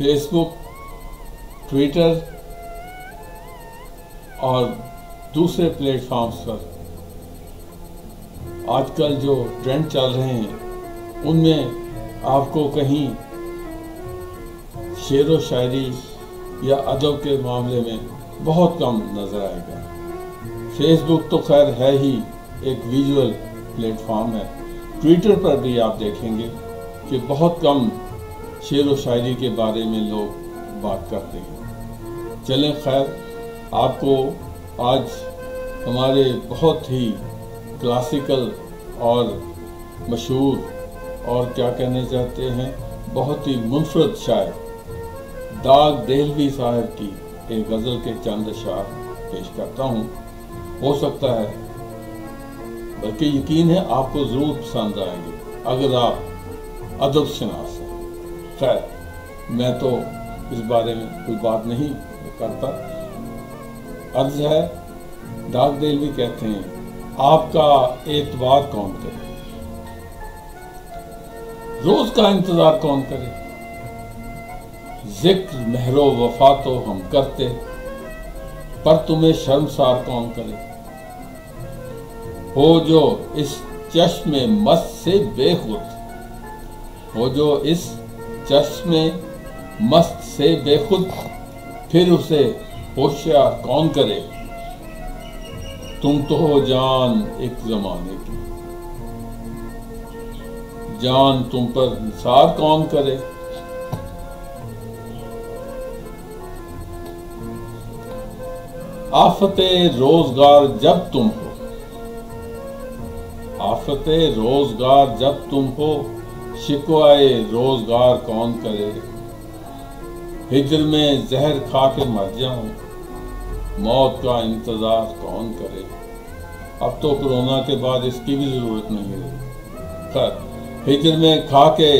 Facebook Twitter और दूसरे platforms पर। आजकल जो ट्रेंड चल रहे हैं, उनमें आपको कहीं शेर व शायरी या अदब के मामले में बहुत कम नज़र आएगा। फेसबुक तो खैर है ही एक विजुअल प्लेटफॉर्म है। ट्विटर पर भी आप देखेंगे कि बहुत कम शेर व शायरी के बारे में लोग बात करते हैं। चलें, खैर, आपको आज हमारे बहुत ही क्लासिकल और मशहूर और क्या कहने चाहते हैं, बहुत ही मुनफरद शायर, दाग देहलवी साहब की एक गज़ल के चंद शार पेश करता हूँ। हो सकता है, बल्कि यकीन है आपको ज़रूर पसंद आएँगे। अगर आप अदब शनास हैं, मैं तो इस बारे में कोई बात नहीं करता। अर्ज़ है दाग देलवी कहते हैं, आपका एतबार कौन करे? रोज का इंतज़ार कौन करे? ज़िक्र, महरो वफा तो हम करते, पर तुम्हें शर्मसार कौन करे? हो जो इस चश्मे मस्त से बेखुद, हो जो इस चश्मे मस्त से बेखुद, फिर उसे होशियार कौन करे? तुम तो हो जान एक जमाने की। जान तुम पर निसार कौन करे? आफते रोज़गार जब तुम हो, आफते रोज़गार जब तुम हो शिकवाए रोज़गार कौन करे? हिजर में जहर खा के मर जाऊँ, मौत का इंतज़ार कौन करे? अब तो कोरोना के बाद इसकी भी ज़रूरत नहीं रही। खैर, हिजर में खा के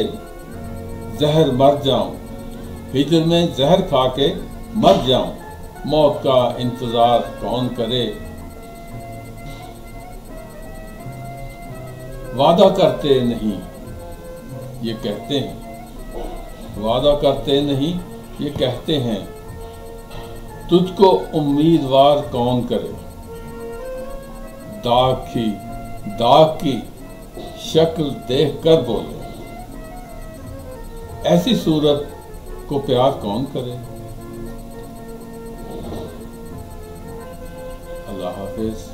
जहर मर जाऊँ, हिजर में जहर खा के मर जाऊँ, मौत का इंतज़ार कौन करे? वादा करते नहीं। ये कहते हैं। वादा करते नहीं, ये कहते हैं, तुझको उम्मीदवार कौन करे? दाग की दाग की शक्ल देख कर बोले, ऐसी सूरत को प्यार कौन करे? अल्लाह हाफिज।